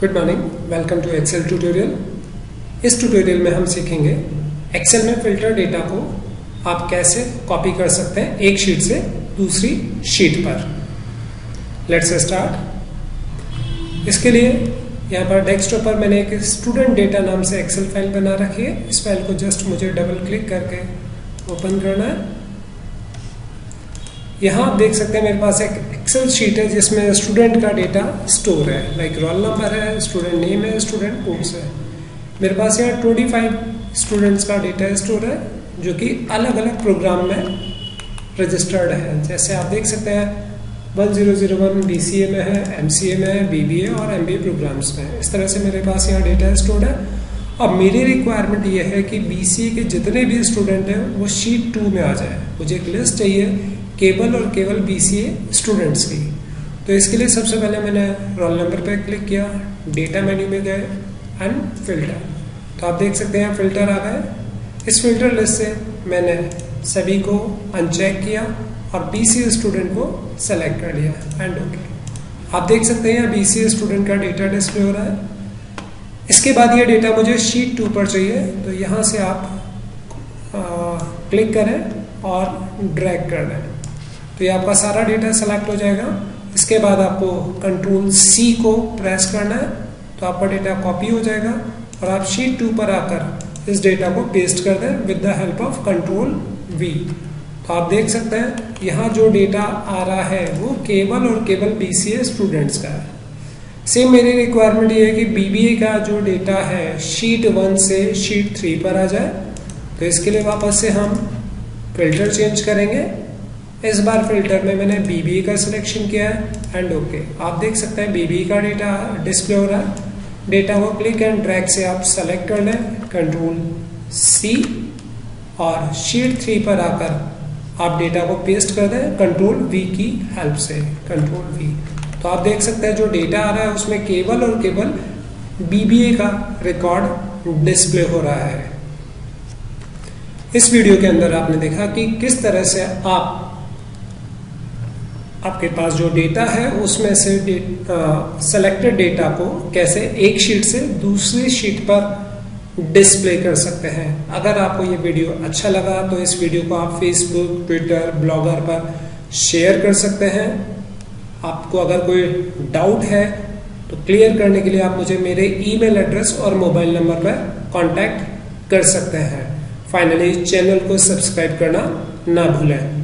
Good morning welcome to Excel tutorial इस tutorial में हम सीखेंगे एक्सेल में फ़िल्टर डेटा को आप कैसे कॉपी कर सकते हैं एक शीट से दूसरी शीट पर। लेट्स स्टार्ट इसके लिए यहाँ पर डेस्कटॉप पर मैंने एक स्टूडेंट डेटा नाम से एक्सेल फ़ाइल बना रखी है। इस फ़ाइल को जस्ट मुझे डबल क्लिक करके ओपन करना है। यहाँ आप देख सकते हैं मेरे पास एक एक्सेल शीट है जिसमें स्टूडेंट का डेटा स्टोर है। लाइक रोल नंबर है स्टूडेंट नेम है स्टूडेंट कोर्स है। मेरे पास यहाँ ट्वेंटी फाइव स्टूडेंट्स का डेटा स्टोर है, जो कि अलग अलग प्रोग्राम में रजिस्टर्ड है। जैसे आप देख सकते हैं one zero zero one B C A में है एम सी ए में है बी बी ए और एम बी ए प्रोग्राम्स में इस तरह से मेरे पास यहाँ डेटा स्टोर है। अब मेरी रिक्वायरमेंट ये है कि बी सी ए के जितने भी स्टूडेंट हैं, वो शीट टू में आ जाए। मुझे एक लिस्ट चाहिए केवल और केवल BCA स्टूडेंट्स की तो इसके लिए सबसे पहले मैंने रोल नंबर पे क्लिक किया डेटा मेन्यू में गए एंड फ़िल्टर तो आप देख सकते हैं फ़िल्टर आ गए। इस फ़िल्टर लिस्ट से मैंने सभी को अनचेक किया और BCA स्टूडेंट को सेलेक्ट कर लिया एंड ओके आप देख सकते हैं बी स्टूडेंट का डेटा डिस्प्ले हो रहा है। इसके बाद ये डेटा मुझे शीट टू पर चाहिए तो यहाँ से आप आ, क्लिक करें और ड्रैग कर दें। तो ये आपका सारा डेटा सेलेक्ट हो जाएगा। इसके बाद आपको कंट्रोल सी को प्रेस करना है तो आपका डेटा कॉपी हो जाएगा और आप शीट टू पर आकर इस डेटा को पेस्ट कर दें with the help of control V तो आप देख सकते हैं, यहाँ जो डेटा आ रहा है, वो केवल और केवल बीसीए स्टूडेंट्स का है। सेम मेरी रिक्वायरमेंट ये है कि बीबीए का जो डेटा है शीट वन से शीट थ्री पर आ जाए। तो इसके लिए वापस से हम फ़िल्टर चेंज करेंगे। इस बार फ़िल्टर में मैंने बीबी का सिलेक्शन किया है एंड ओके आप देख सकते हैं बीबी का डेटा डिस्प्ले हो रहा है। डेटा को क्लिक एंड ड्रैग से आप सेलेक्ट कर लें कंट्रोल सी और शीट थ्री पर आकर आप डेटा को पेस्ट कर दें कंट्रोल वी की हेल्प से कंट्रोल वी तो आप देख सकते हैं जो डेटा आ रहा है, उसमें केवल और केवल बीबीए का रिकॉर्ड डिस्प्ले हो रहा है। इस वीडियो के अंदर आपने देखा कि किस तरह से आप आपके पास जो डेटा है, उसमें से सेलेक्टेड डेटा को कैसे एक शीट से दूसरी शीट पर डिस्प्ले कर सकते हैं। अगर आपको ये वीडियो अच्छा लगा तो इस वीडियो को आप फेसबुक ट्विटर ब्लॉगर पर शेयर कर सकते हैं। आपको अगर कोई डाउट है तो क्लियर करने के लिए आप मुझे मेरे ईमेल एड्रेस और मोबाइल नंबर पर कांटेक्ट कर सकते हैं। फाइनली चैनल को सब्सक्राइब करना ना भूलें।